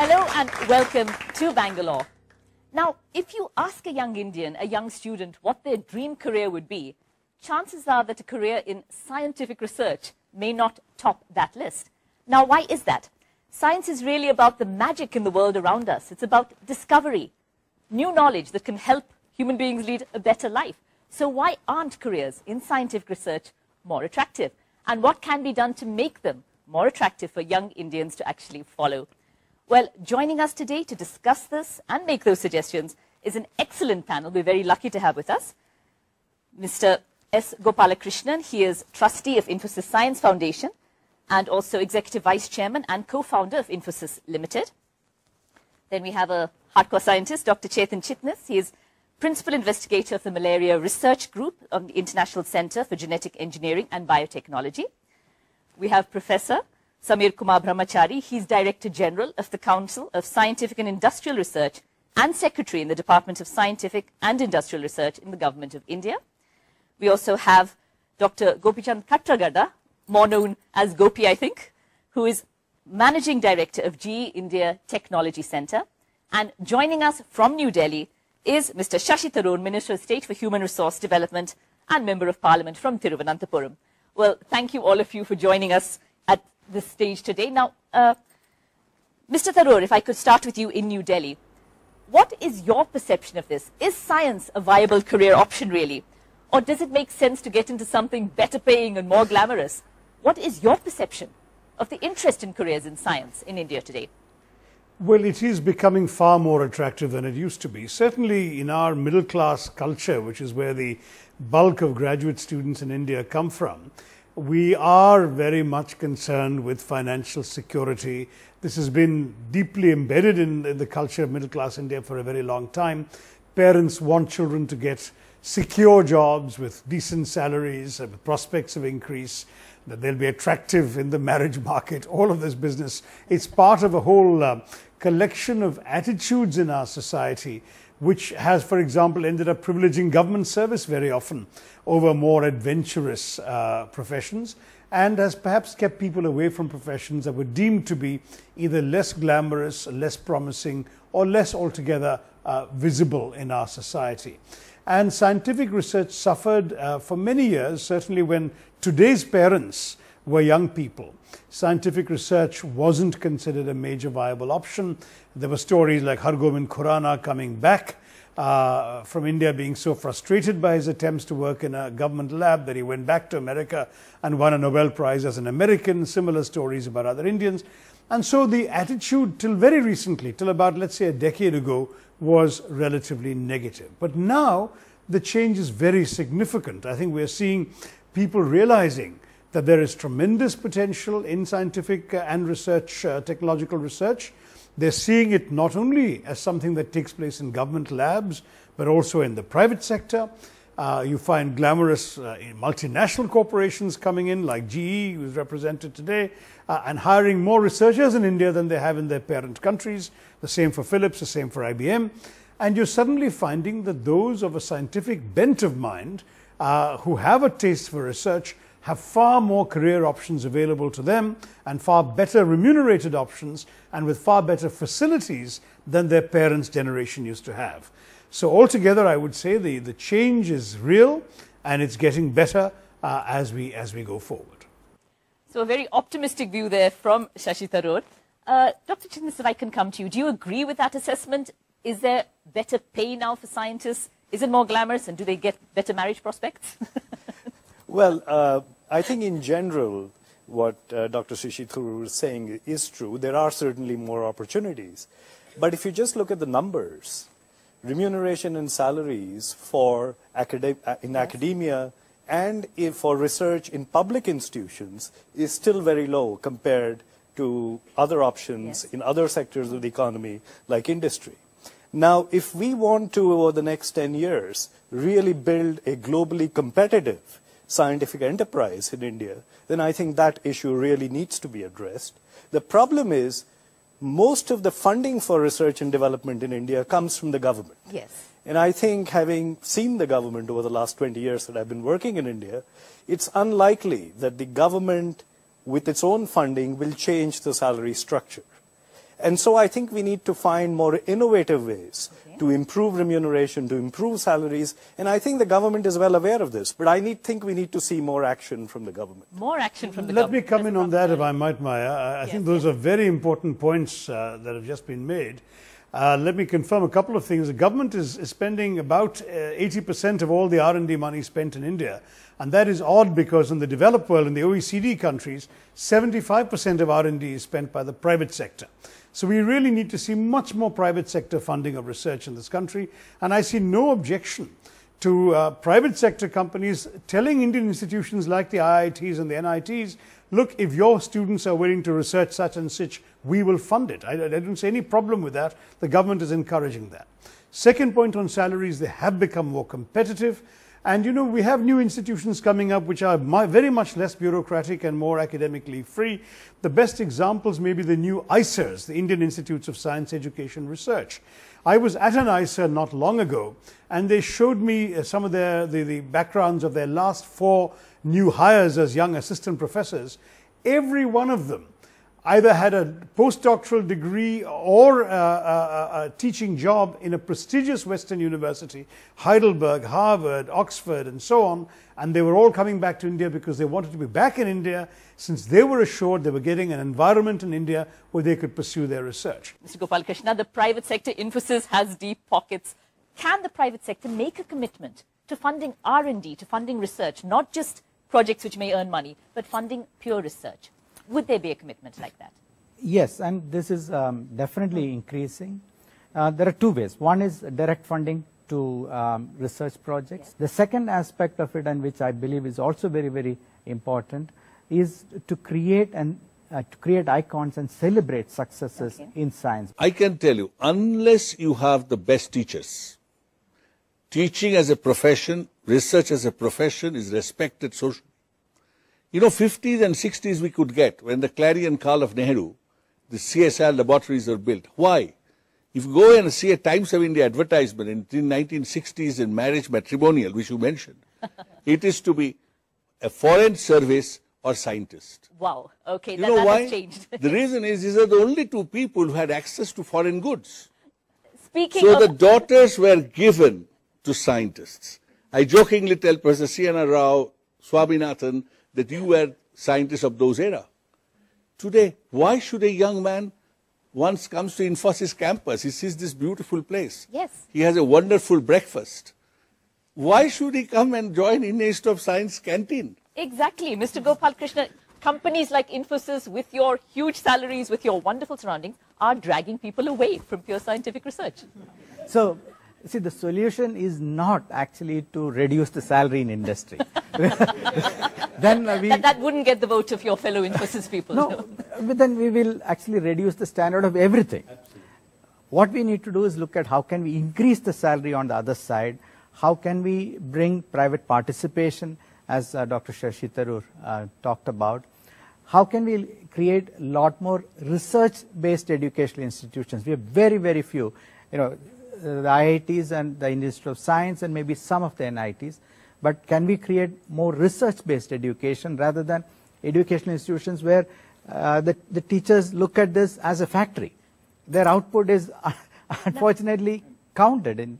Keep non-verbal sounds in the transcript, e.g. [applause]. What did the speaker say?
Hello and welcome to Bangalore. Now, if you ask a young Indian, a young student, what their dream career would be, chances are that a career in scientific research may not top that list. Now, why is that? Science is really about the magic in the world around us. It's about discovery, new knowledge that can help human beings lead a better life. So why aren't careers in scientific research more attractive? And what can be done to make them more attractive for young Indians to actually follow? Well, joining us today to discuss this and make those suggestions is an excellent panel we're very lucky to have with us. Mr. S. Gopalakrishnan, he is trustee of Infosys Science Foundation and also executive vice chairman and co-founder of Infosys Limited. Then we have a hardcore scientist, Dr. Chetan Chitnis. He is principal investigator of the Malaria Research Group of the International Center for Genetic Engineering and Biotechnology. We have Professor Samir Kumar Brahmachari. He's Director General of the Council of Scientific and Industrial Research and Secretary in the Department of Scientific and Industrial Research in the Government of India. We also have Dr. Gopichand Katragadda, more known as Gopi, I think, who is Managing Director of GE India Technology Center. And joining us from New Delhi is Mr. Shashi Tharoor, Minister of State for Human Resource Development and Member of Parliament from Thiruvananthapuram. Well, thank you all of you for joining us at this stage today. Now, uh, Mr. Tharoor, if I could start with you in New Delhi. What is your perception of this? Is science a viable career option, really? Or does it make sense to get into something better paying and more glamorous? What is your perception of the interest in careers in science in India today? Well, it is becoming far more attractive than it used to be. Certainly in our middle class culture, which is where the bulk of graduate students in India come from, we are very much concerned with financial security. This has been deeply embedded in, in the culture of middle class India for a very long time. Parents want children to get secure jobs with decent salaries, with prospects of increase, that they'll be attractive in the marriage market, all of this business. It's part of a whole uh, collection of attitudes in our society, which has, for example, ended up privileging government service very often over more adventurous uh, professions and has perhaps kept people away from professions that were deemed to be either less glamorous, less promising, or less altogether uh, visible in our society. And scientific research suffered uh, for many years, certainly when today's parents were young people. Scientific research wasn't considered a major viable option. There were stories like Hargobind Khorana coming back uh, from India being so frustrated by his attempts to work in a government lab that he went back to America and won a Nobel Prize as an American. Similar stories about other Indians. And so the attitude till very recently, till about, let's say, a decade ago, was relatively negative. But now the change is very significant. I think we're seeing people realizing that there is tremendous potential in scientific uh, and research, uh, technological research. They're seeing it not only as something that takes place in government labs, but also in the private sector. Uh, you find glamorous uh, multinational corporations coming in, like GE, who's represented today, uh, and hiring more researchers in India than they have in their parent countries. The same for Philips, the same for IBM. And you're suddenly finding that those of a scientific bent of mind uh, who have a taste for research have far more career options available to them and far better remunerated options and with far better facilities than their parents' generation used to have. So altogether, I would say the, the change is real and it's getting better uh, as, we, as we go forward. So a very optimistic view there from Shashi Tharoor. Uh, Dr. Chitnis, if I can come to you, do you agree with that assessment? Is there better pay now for scientists? Is it more glamorous and do they get better marriage prospects? [laughs] well, uh, I think in general, what uh, Dr. Shashi Tharoor is saying is true. There are certainly more opportunities. But if you just look at the numbers, remuneration and salaries for acad uh, in yes. academia and for research in public institutions is still very low compared to other options yes. in other sectors of the economy like industry. Now, if we want to, over the next 10 years, really build a globally competitive scientific enterprise in India, then I think that issue really needs to be addressed. The problem is most of the funding for research and development in India comes from the government. Yes. And I think having seen the government over the last 20 years that I've been working in India, it's unlikely that the government with its own funding will change the salary structure. And so I think we need to find more innovative ways to improve remuneration, to improve salaries, and I think the government is well aware of this. But I need, think we need to see more action from the government. More action from the Let government. Let me come in on that, if I might, Maya. I, I Yes, think those are very important points uh, that have just been made. Uh, let me confirm a couple of things. The government is, is spending about uh, 80% of all the R&D money spent in India. And that is odd because in the developed world, in the OECD countries, 75% of R&D is spent by the private sector. So we really need to see much more private sector funding of research in this country. And I see no objection to uh, private sector companies telling Indian institutions like the IITs and the NITs, look, if your students are willing to research such and such, we will fund it. I, I don't see any problem with that. The government is encouraging that. Second point on salaries, they have become more competitive. And you know, we have new institutions coming up which are very much less bureaucratic and more academically free. The best examples may be the new IISERs, the Indian Institutes of Science, Education, Research. I was at an IISER not long ago, and they showed me uh, some of their, the, the backgrounds of their last four new hires as young assistant professors. Every one of them either had a postdoctoral degree or a, a, a, teaching job in a prestigious Western university, Heidelberg, Harvard, Oxford, and so on. And they were all coming back to India because they wanted to be back in India since they were assured they were getting an environment in India where they could pursue their research. Mr. Gopalakrishnan, the private sector, emphasis has deep pockets. Can the private sector make a commitment to funding R&D, to funding research, not just projects which may earn money, but funding pure research? Would there be a commitment like that? Yes, and this is um, definitely increasing. Uh, there are two ways. One is direct funding to um, research projects. The second aspect of it, and which I believe is also very, very important, is to create and uh, to create icons and celebrate successes Okay. in science. I can tell you, unless you have the best teachers, teaching as a profession, research as a profession is respected socially. You know, 50s and 60s we could get when the clarion call of Nehru, the CSIR laboratories were built. Why? If you go and see a Times of India advertisement in the 1960s in marriage matrimonial, which you mentioned, [laughs] it is to be a foreign service or scientist. Wow. Okay, You that, know that why? has changed. [laughs] the reason is these are the only two people who had access to foreign goods. Speaking So of the daughters were given to scientists. I jokingly tell Professor C.N.R. Rao, Swaminathan, that you were scientists of those era. Today, why should a young man once comes to Infosys campus, he sees this beautiful place. Yes. He has a wonderful breakfast. Why should he come and join Indian Institute of Science canteen? Exactly. Mr. Gopalakrishnan, companies like Infosys, with your huge salaries, with your wonderful surroundings, are dragging people away from pure scientific research. So, see, the solution is not actually to reduce the salary in industry. [laughs] then uh, we That, that wouldn't get the vote of your fellow Infosys people. no, but then we will actually reduce the standard of everything. What we need to do is look at how can we increase the salary on the other side, how can we bring private participation, as uh, Dr. Shashi Tharoor uh, talked about, how can we create a lot more research-based educational institutions? We have very, very few. You know, the IITs and the Institute of Science and maybe some of the NITs, but can we create more research-based education rather than educational institutions where uh, the, the teachers look at this as a factory? Their output is [laughs] unfortunately counted in